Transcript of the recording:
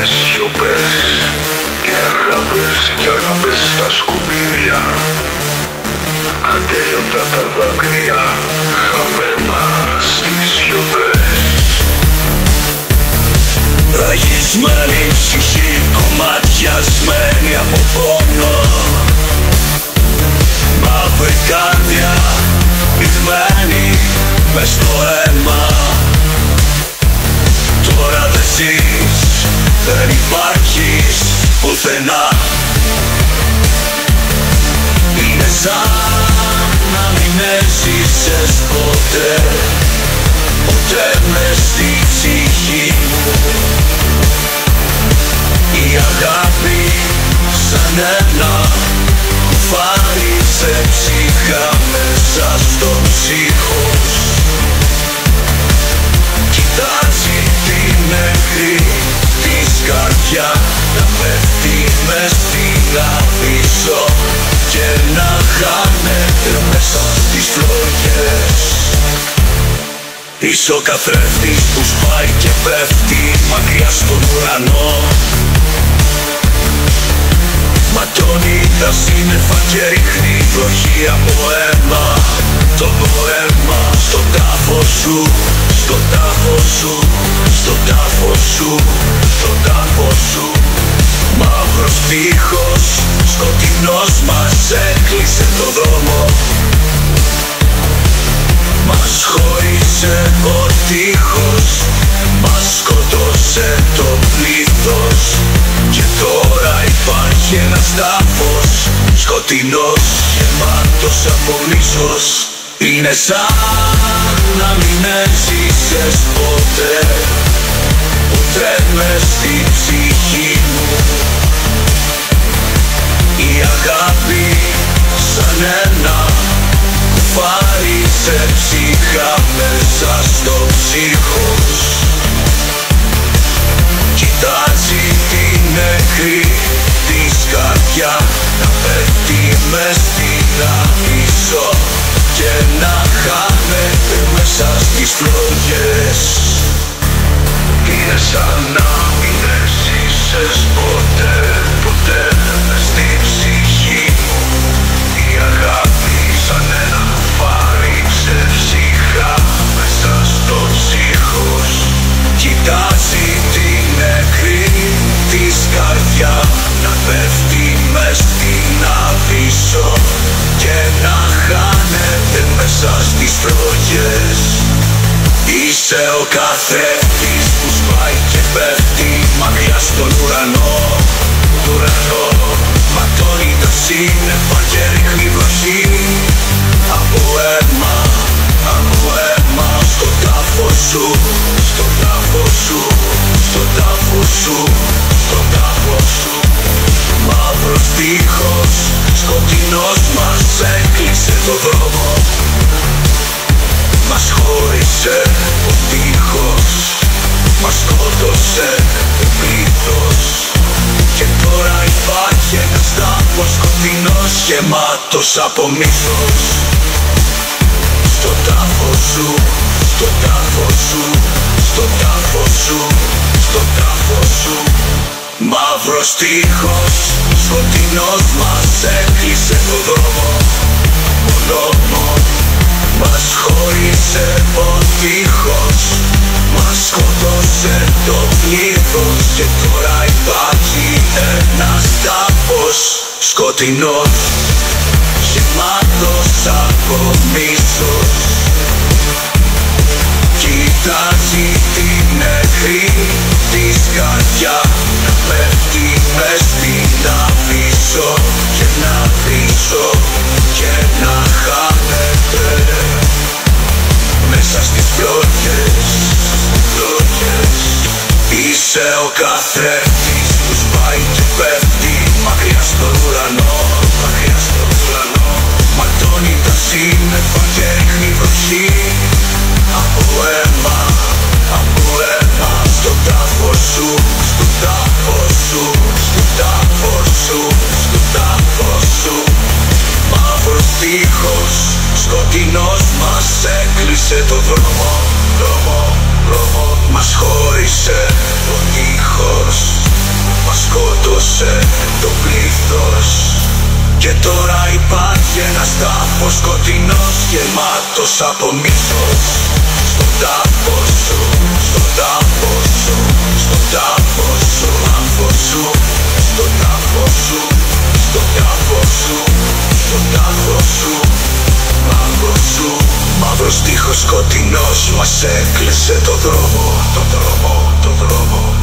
Σιωπές, σιωπές και αγάπες και αγάπες στα σκουπίδια. Ατέλειωτα τα δάκρυα χαμένα στις σιωπές. Ραγισμένη ψυχή κομματιασμένη από πόνο. Μαύρη καρδιά πυγμένη μες στο αίμα. Τώρα δεν ζεις, δεν υπάρχεις πουθενά. Είναι σαν να μην έζησες ποτέ. Ποτέ μες στη ψυχή μου. Η αγάπη σαν ένα κουφάρι σε ψυχά μέσα στο ψύχος πέφτει μες στην αβυσσό και να χάνεται μέσα στις φλόγες Είσαι ο καθρέφτης που σπάει και πέφτει μακριά στον ουρανό. Ματώνει τα σύννεφα και ρίχνει βροχή από αίμα Το ποέμα στο τάφο σου, στο τάφο σου, στο τάφο σου, στο τάφο σου. Μαύρος τείχος, σκοτεινός μας έκλεισε το δρόμο. Μας χώρισε ο τείχος Μας σκοτώσε το πλήθος. Και τώρα υπάρχει ένας τάφος Σκοτεινός γεμάτος από μίσος Είναι σαν να μην έζησες ποτέ Ποτέ μες στη ψυχή μου. Η αγάπη σαν ένα κουφάρι σε ψυχά μέσα στο ψύχος Κοιτάζει την νεκρή της καρδιά να πέφτει μες στην άμυσο μέσα Ουρανό ματώνει τα σύννεφα και ρίχνει βροχή υπάρχει ένας τάφος σκοτεινός Γεμάτος από μύθος. Στο τάφος σου, στο τάφος σου, στο τάφος σου, στο τάφος σου. Μαύρος τείχος, σκοτεινός μας έκλεισε το δρόμο. Ο νόμος μας χώρισε ο τείχος. Μας σκοτώσε το πλήθος Και τώρα υπάρχει ένας τάφος Σκοτεινός Γεμάτος από μίσος Κοιτάζει την νεκρή της καρδιά Να πέφτει μες στην αβυσσό Και να βρίσω και να χάνεται. Μέσα στις φλόγες, φλόγες Είσαι ο καθρέφτης. που σπάει και πέφτει Μακριά στον ουρανό, μακριά στον ουρανό. Ματώνει τα σύννεφα και ρίχνει βροχή. Από αίμα, από αίμα Στο τάφο σου, στο τάφο σου, στο τάφο σου, στο τάφο σου. Μαύρος τείχος, σκοτεινός μας έκλεισε το δρόμο, δρόμο, δρόμο. Μας σκότωσε το πλήθος. Και τώρα υπάρχει ένας τάφος σκοτεινός γεμάτος από μύθος. Στον τάφο σου, στον τάφο σου, στον τάφο σου, τάφο σου. Στον τάφο σου, στον τάφο σου, στον τάφο σου. Μαύρο σου, μαύρος τείχος σκοτεινός μας έκλεισε το δρόμο, το δρόμο, το δρόμο